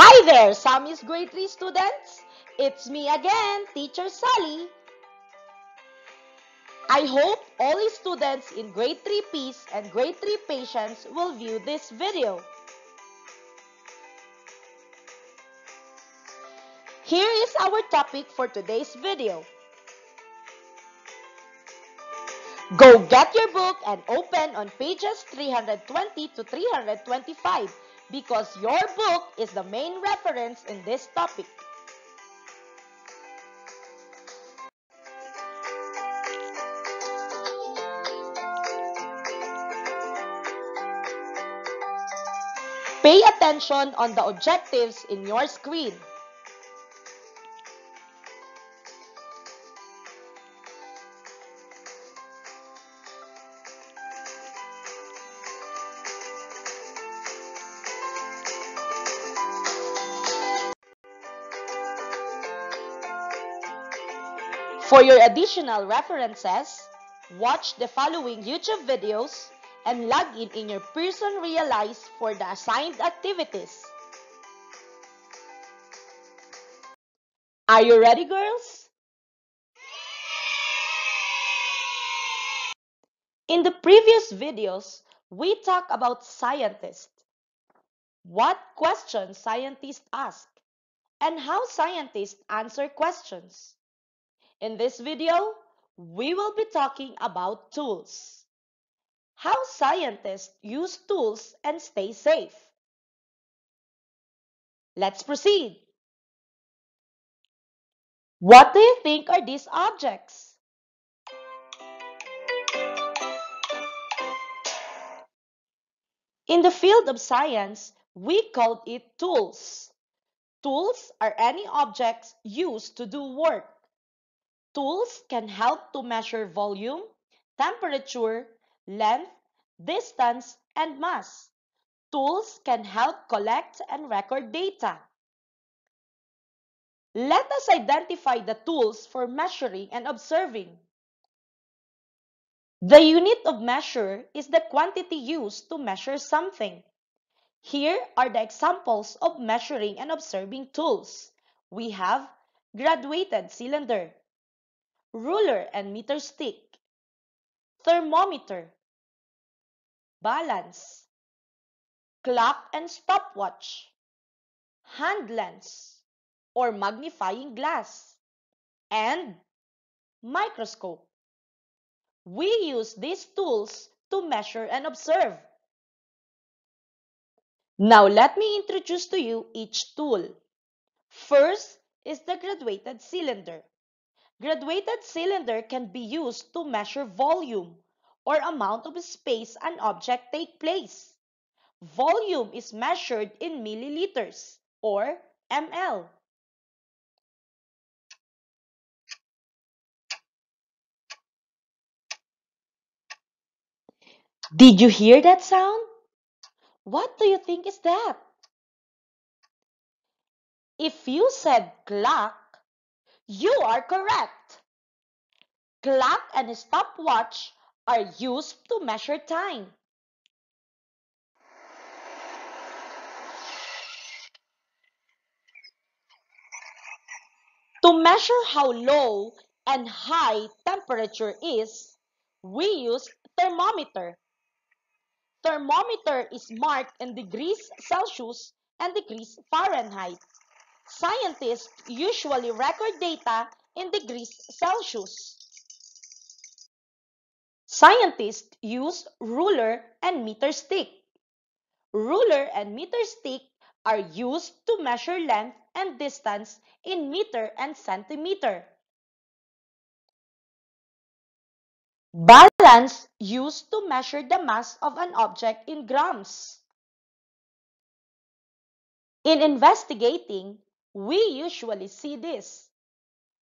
Hi there, SAMIS grade 3 students. It's me again, Teacher Sally. I hope all students in grade 3 Peace and grade 3 Patience will view this video. Here is our topic for today's video. Go get your book and open on pages 320 to 325 because your book is the main reference in this topic. Pay attention on the objectives in your screen. For your additional references, watch the following YouTube videos and log in in your Pearson Realize for the assigned activities. Are you ready, girls? In the previous videos, we talked about scientists. What questions scientists ask and how scientists answer questions. In this video, we will be talking about tools. How scientists use tools and stay safe. Let's proceed. What do you think are these objects? In the field of science, we call it tools. Tools are any objects used to do work. Tools can help to measure volume, temperature, length, distance, and mass. Tools can help collect and record data. Let us identify the tools for measuring and observing. The unit of measure is the quantity used to measure something. Here are the examples of measuring and observing tools. We have graduated cylinder, ruler and meter stick, thermometer, balance, clock and stopwatch, hand lens or magnifying glass, and microscope. We use these tools to measure and observe. Now let me introduce to you each tool. First is the graduated cylinder. Graduated cylinder can be used to measure volume or amount of space an object take place. Volume is measured in milliliters or ml. Did you hear that sound? What do you think is that? If you said clock, you are correct. Clock and stopwatch are used to measure time. To measure how low and high temperature is, we use thermometer. Thermometer is marked in degrees Celsius and degrees Fahrenheit. Scientists usually record data in degrees Celsius. Scientists use ruler and meter stick. Ruler and meter stick are used to measure length and distance in meter and centimeter. Balance used to measure the mass of an object in grams. In investigating, we usually see this.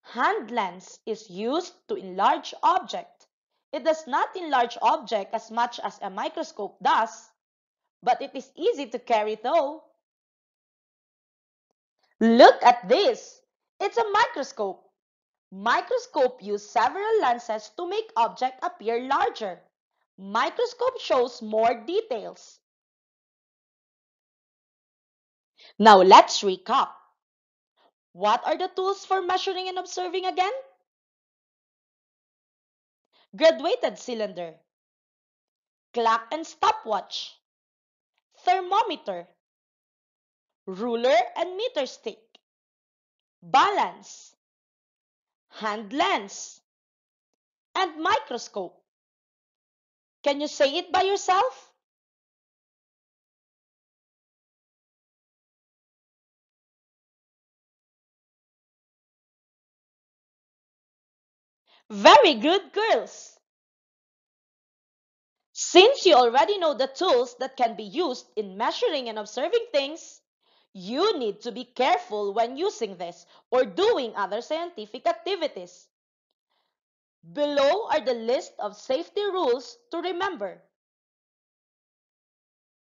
Hand lens is used to enlarge object. It does not enlarge object as much as a microscope does, but it is easy to carry though. Look at this. It's a microscope. Microscope use several lenses to make object appear larger. Microscope shows more details. Now let's recap. What are the tools for measuring and observing again? Graduated cylinder, clock and stopwatch, thermometer, ruler and meter stick, balance, hand lens, and microscope. Can you say it by yourself? Very good, girls! Since you already know the tools that can be used in measuring and observing things, you need to be careful when using this or doing other scientific activities. Below are the list of safety rules to remember.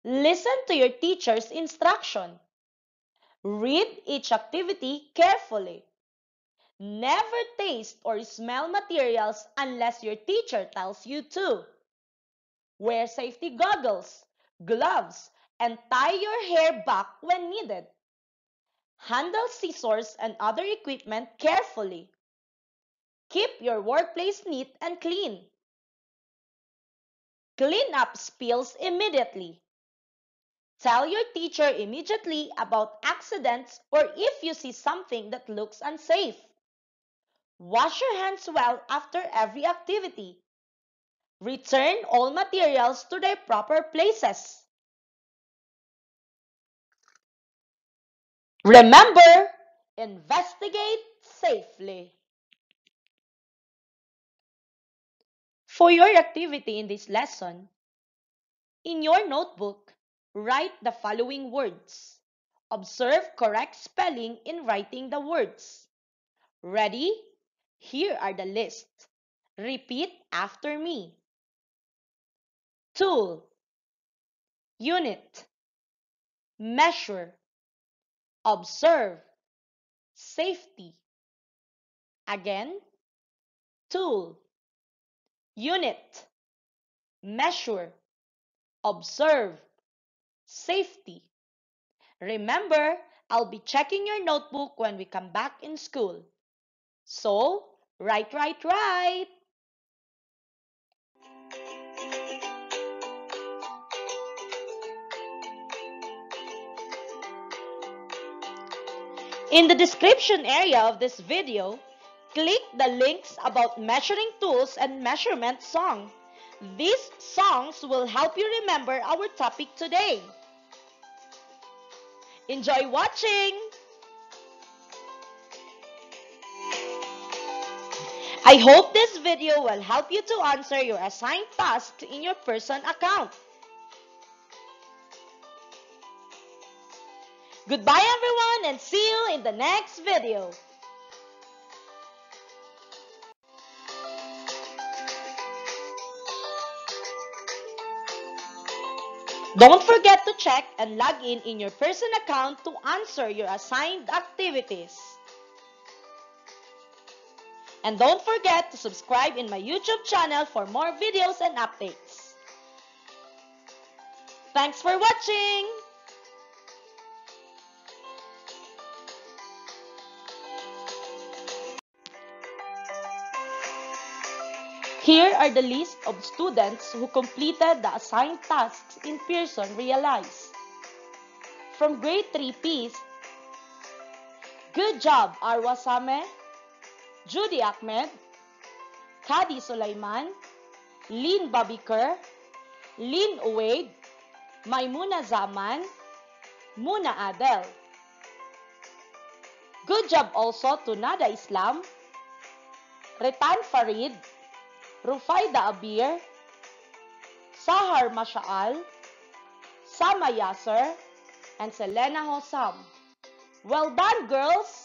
Listen to your teacher's instruction. Read each activity carefully. Never taste or smell materials unless your teacher tells you to. Wear safety goggles, gloves, and tie your hair back when needed. Handle scissors and other equipment carefully. Keep your workplace neat and clean. Clean up spills immediately. Tell your teacher immediately about accidents or if you see something that looks unsafe. Wash your hands well after every activity. Return all materials to their proper places. Remember, investigate safely. For your activity in this lesson, in your notebook, write the following words. Observe correct spelling in writing the words. Ready? Here are the list. Repeat after me. Tool, unit, measure, observe, safety. Again, tool, unit, measure, observe, safety. Remember, I'll be checking your notebook when we come back in school. So, write, write, write. In the description area of this video, click the links about measuring tools and measurement song. These songs will help you remember our topic today. Enjoy watching! I hope this video will help you to answer your assigned tasks in your Pearson account. Goodbye everyone and see you in the next video. Don't forget to check and log in in your Pearson account to answer your assigned activities. And don't forget to subscribe in my YouTube channel for more videos and updates. Thanks for watching! Here are the list of students who completed the assigned tasks in Pearson Realize. From grade 3 Peace, good job Arwa Same, Judy Ahmed, Kadi Sulaiman, Lynn Babiker, Lynn Uwaid, Maimuna Zaman, Muna Adel. Good job also to Nada Islam, Retan Farid, Rufaida Abir, Sahar Mashaal, Sama Yasser, and Selena Hossam. Well done, girls!